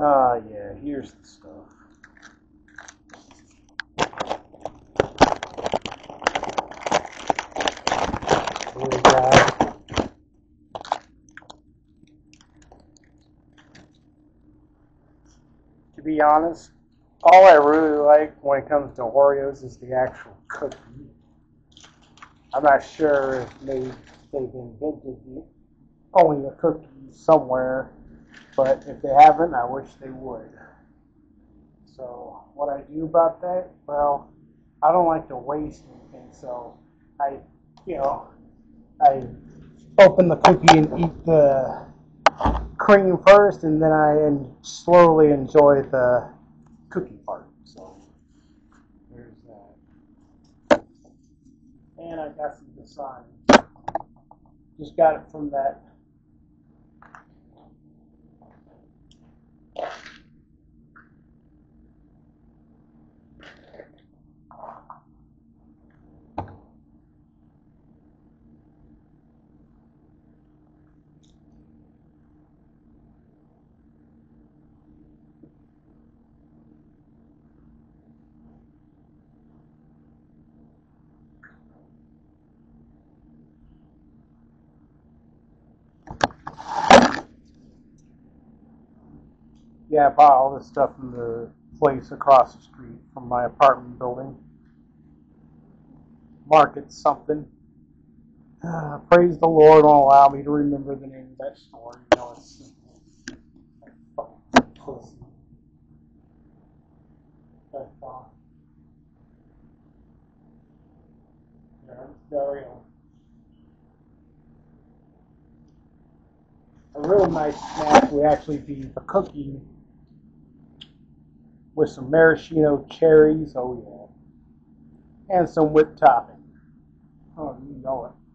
Ah, yeah, here's the stuff. Here we go. To be honest, all I really like when it comes to Oreos is the actual cookie. I'm not sure if maybe they've invented the, only the cookie somewhere, but if they haven't, I wish they would. So what I do about that? Well, I don't like to waste anything, so I, you know, I open the cookie and eat the cream first, and then I en- slowly enjoy the cookie part. So there's that. And I got some Dasani. Just got it from that. Yeah, I bought all this stuff from the place across the street from my apartment building. Market something. Uh, praise the Lord won't allow me to remember the name of that store. You know it's. But, yeah, we go. A real nice snack would actually be a cookie with some maraschino cherries, oh yeah, and some whipped topping. Oh, you know it.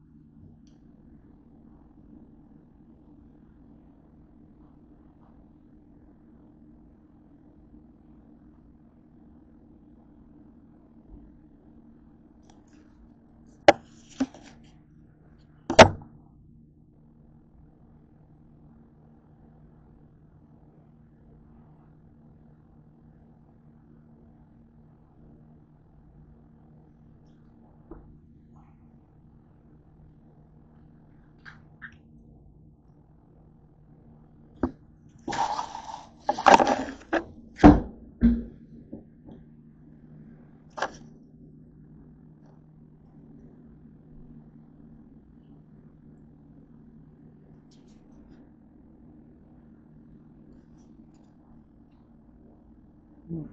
嗯。